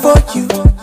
For you,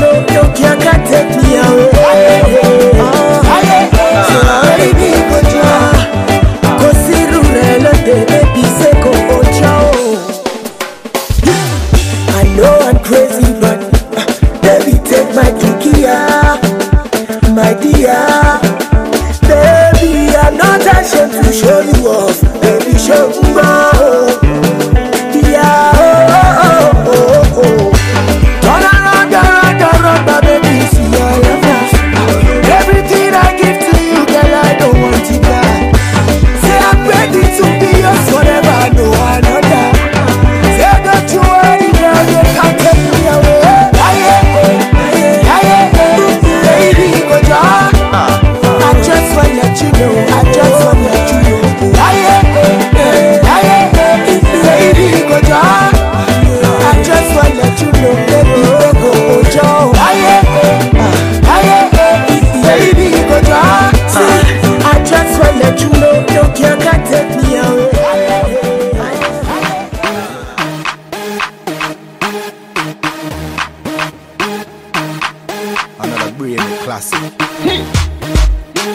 mondo oyokiaka te kliao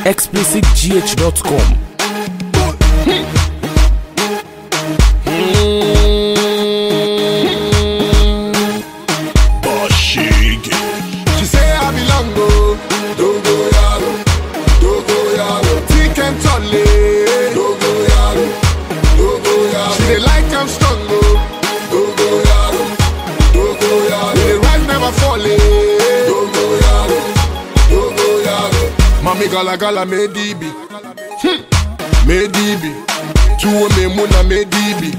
explicitgh.com. Mami gala gala me dibi, hmm. me dibi. Tuwo me muna me dibi,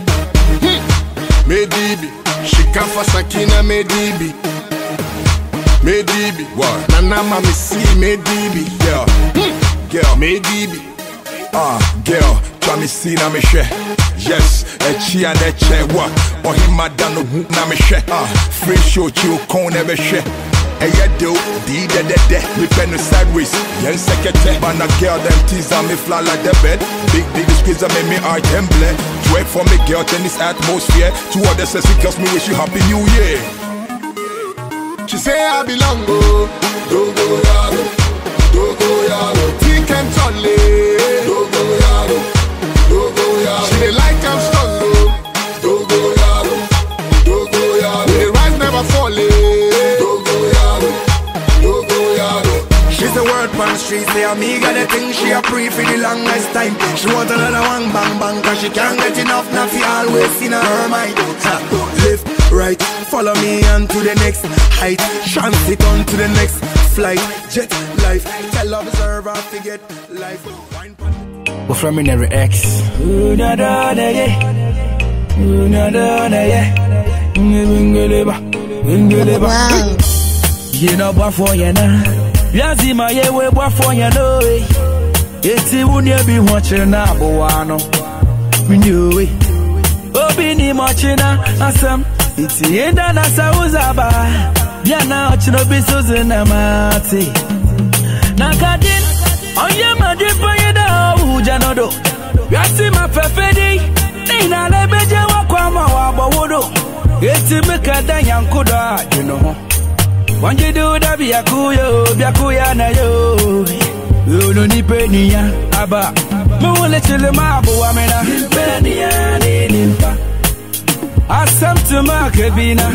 hmm. me dibi. Shikafa sakina me dibi. Medibi, what? Nana mami see Medibi, yeah. Hmm. Girl, Medibi. Ah, girl, try me see na me share. Yes, a chi and a chair, what? Or him madam no hoop na me share. Ah, free show chill cone never share. D, de, de, de. Me pen sideways, secretary. But a girl, them tease on me fly like the bed. Big, big squeeze, make me heart tremble. Twerk for me, girl, this atmosphere. Two other sexy girls, me wish you happy new year. She say I belong go word on street, say I'm eager the thing she a pre for the longest time. She want another one bang bang, cause she can't get enough, now she always in her mind. Ha. Left, right, follow me on to the next height. Chance it on to the next flight. Jet life, tell observer forget life. Wine We're from Minary X. Wow. You know, but for you now. Yazima yewe bwafonya noe Eti wunye bi wachire na abuwano Winyewe Obi ni mochina asam Iti enda na sauzaba Biana ochino bisuzi na mati na Nakadin Onye madipa yeda uja nodo Yazima fefedi Nina lebeje wakwa mawabawodo Eti mekada yankuda Juno you know. Wanje do da biakuyo, biakuya na yo. Uno ni penia aba. Mule chile mabu wamena. Penia ni nimpa. Asam to makabina.